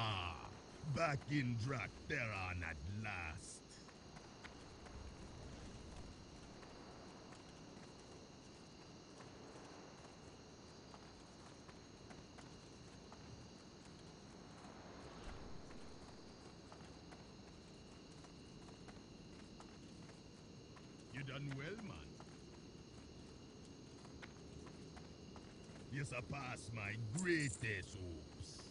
Ah, back in Drak'Tharon at last. You done well, man. You surpass my greatest hopes.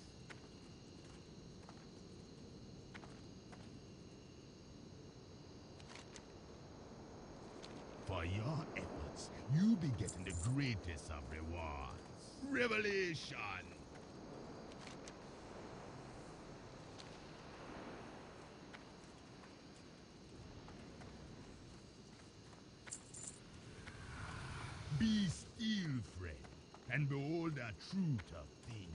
For your efforts, you be getting the greatest of rewards. Revelation! Be still, friend, and behold the truth of things.